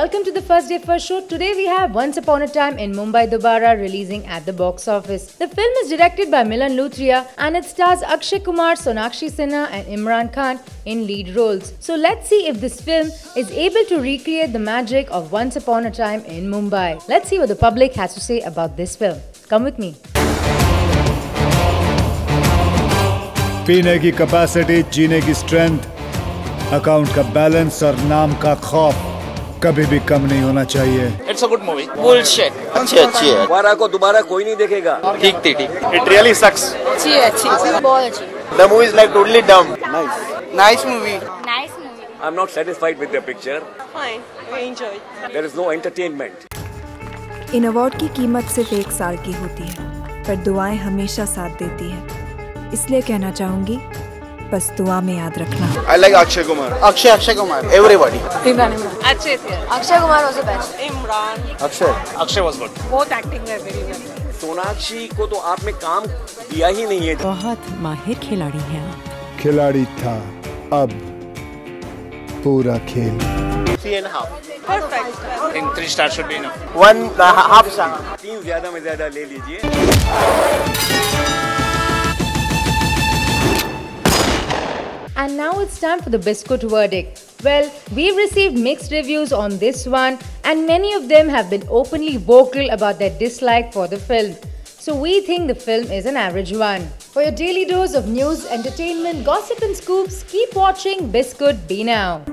welcome to the first day first show. Today we have Once Upon a Time in Mumbai Dobara releasing at the box office. The film is directed by Milan Luthria and it stars Akshay Kumar, Sonakshi Sinha and Imran Khan in lead roles. So let's see if this film is able to recreate the magic of Once Upon a Time in Mumbai. Let's see what the public has to say about this film. Come with me. पीने की capacity जीने की strength account का balance और नाम का खौफ कभी भी कम नहीं होना चाहिए। It's a good movie bullshit अच्छी अच्छी है। दोबारा को दोबारा कोई नहीं देखेगा। ठीक थी ठीक। इट रियली सक्स अच्छी है अच्छी बहुत अच्छी the movie is like totally dumb nice nice movie Nice movie. I am not satisfied with the picture Fine. We enjoyed. There is no entertainment in award की कीमत सिर्फ़ एक साल की होती है पर दुआएँ हमेशा साथ देती है। इसलिए कहना चाहूँगी बस दुआ में याद रखना। I like Akshay Kumar Akshay Akshay Kumar everybody अच्छे थे। Akshay Kumar was best Imran. Akshay Akshay was good बहुत एक्टिंग है वेरी वेल सोनाक्षी को तो आपने काम दिया ही नहीं है। बहुत माहिर खिलाड़ी है खिलाड़ी था। अब पूरा खेल। Three and half perfect in three star should be enough one half star तीन ज़्यादा में ज़्यादा ले लीजिए। And now it's time for the biscuit verdict. Well, we've received mixed reviews on this one, and many of them have been openly vocal about their dislike for the film. So we think the film is an average one. For your daily dose of news, entertainment, gossip, and scoops, keep watching Biscuit Be Now.